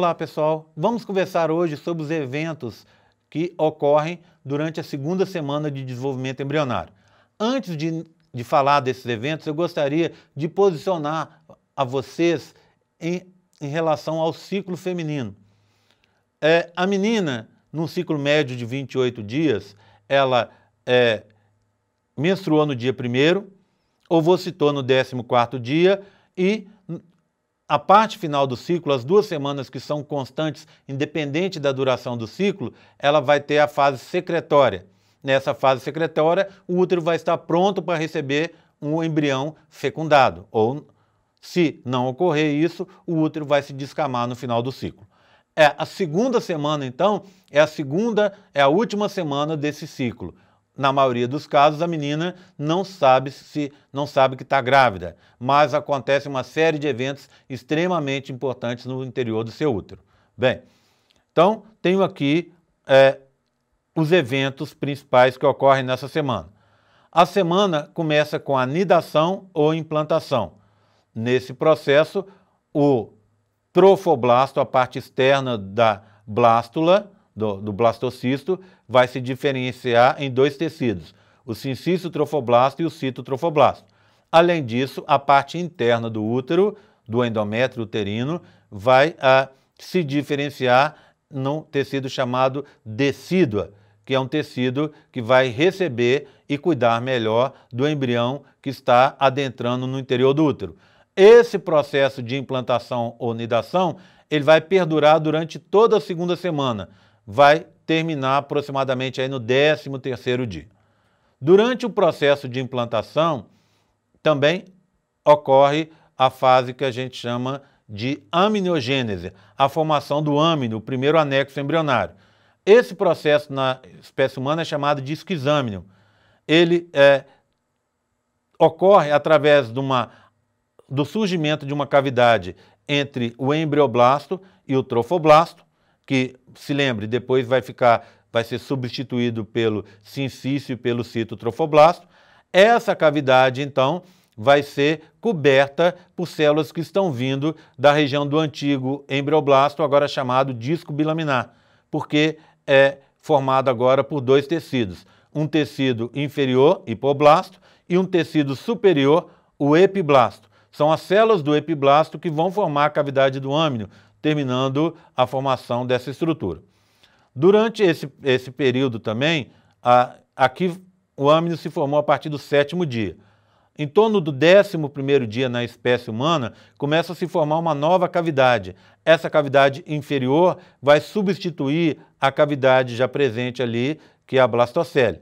Olá pessoal, vamos conversar hoje sobre os eventos que ocorrem durante a segunda semana de desenvolvimento embrionário. Antes de, de falar desses eventos, eu gostaria de posicionar a vocês em, em relação ao ciclo feminino. É, a menina, num ciclo médio de 28 dias, ela é, menstruou no dia primeiro, ovocitou no 14º dia e a parte final do ciclo, as duas semanas que são constantes, independente da duração do ciclo, ela vai ter a fase secretória. Nessa fase secretória, o útero vai estar pronto para receber um embrião fecundado. Ou, se não ocorrer isso, o útero vai se descamar no final do ciclo. É a segunda semana, então, é a segunda, é a última semana desse ciclo na maioria dos casos, a menina não sabe se não sabe que está grávida, mas acontece uma série de eventos extremamente importantes no interior do seu útero. Bem, então tenho aqui é, os eventos principais que ocorrem nessa semana. A semana começa com a nidação ou implantação. Nesse processo, o trofoblasto, a parte externa da blástula, do, do blastocisto vai se diferenciar em dois tecidos, o sincisto trofoblasto e o citotrofoblasto. Além disso, a parte interna do útero, do endométrio uterino, vai a, se diferenciar num tecido chamado decídua, que é um tecido que vai receber e cuidar melhor do embrião que está adentrando no interior do útero. Esse processo de implantação ou nidação, ele vai perdurar durante toda a segunda semana, vai terminar aproximadamente aí no 13º dia. Durante o processo de implantação, também ocorre a fase que a gente chama de amniogênese, a formação do âmino, o primeiro anexo embrionário. Esse processo na espécie humana é chamado de esquizâmino. Ele é, ocorre através uma, do surgimento de uma cavidade entre o embrioblasto e o trofoblasto, que, se lembre, depois vai ficar, vai ser substituído pelo sincício e pelo citotrofoblasto. Essa cavidade, então, vai ser coberta por células que estão vindo da região do antigo embrioblasto, agora chamado disco bilaminar, porque é formado agora por dois tecidos, um tecido inferior, hipoblasto, e um tecido superior, o epiblasto. São as células do epiblasto que vão formar a cavidade do âmino, terminando a formação dessa estrutura. Durante esse, esse período também, a, aqui o âmino se formou a partir do sétimo dia. Em torno do décimo primeiro dia na espécie humana, começa a se formar uma nova cavidade. Essa cavidade inferior vai substituir a cavidade já presente ali, que é a blastocele.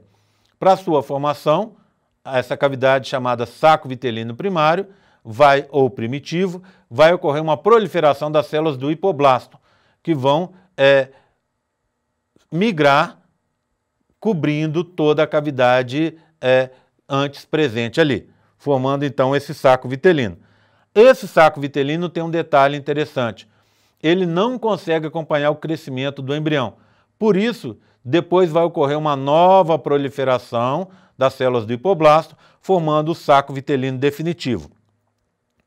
Para sua formação, essa cavidade chamada saco vitelino primário vai, ou primitivo, vai ocorrer uma proliferação das células do hipoblasto, que vão é, migrar cobrindo toda a cavidade é, antes presente ali, formando então esse saco vitelino. Esse saco vitelino tem um detalhe interessante. Ele não consegue acompanhar o crescimento do embrião. Por isso, depois vai ocorrer uma nova proliferação das células do hipoblasto, formando o saco vitelino definitivo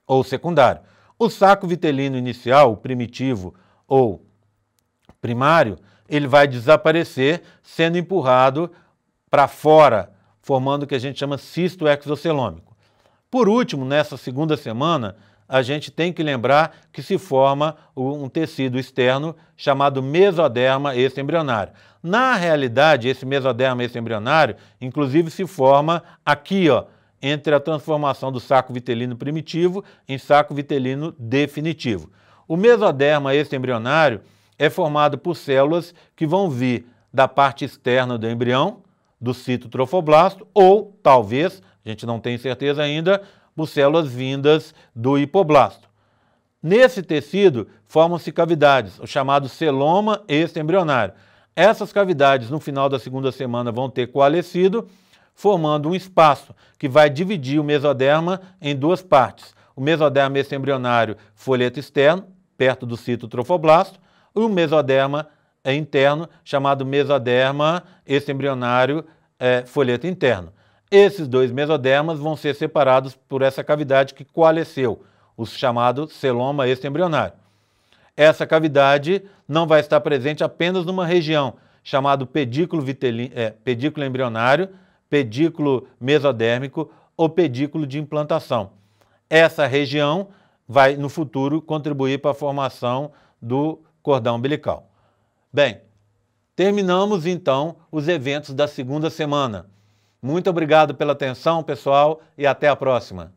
ou secundário. O saco vitelino inicial, primitivo ou primário, ele vai desaparecer sendo empurrado para fora, formando o que a gente chama cisto exocelômico. Por último, nessa segunda semana, a gente tem que lembrar que se forma um tecido externo chamado mesoderma extraembrionário. Na realidade, esse mesoderma extraembrionário, inclusive, se forma aqui, ó, entre a transformação do saco vitelino primitivo em saco vitelino definitivo. O mesoderma extraembrionário é formado por células que vão vir da parte externa do embrião, do citotrofoblasto, ou talvez, a gente não tem certeza ainda, por células vindas do hipoblasto. Nesse tecido formam-se cavidades, o chamado celoma extraembrionário. Essas cavidades, no final da segunda semana, vão ter coalescido formando um espaço que vai dividir o mesoderma em duas partes. O mesoderma extraembrionário folheto externo, perto do citotrofoblasto, e o mesoderma é interno, chamado mesoderma extraembrionário é, folheto interno. Esses dois mesodermas vão ser separados por essa cavidade que coalesceu, o chamado celoma extraembrionário. Essa cavidade não vai estar presente apenas numa região, chamado pedículo, é, pedículo embrionário, pedículo mesodérmico ou pedículo de implantação. Essa região vai, no futuro, contribuir para a formação do cordão umbilical. Bem, terminamos então os eventos da segunda semana. Muito obrigado pela atenção, pessoal, e até a próxima.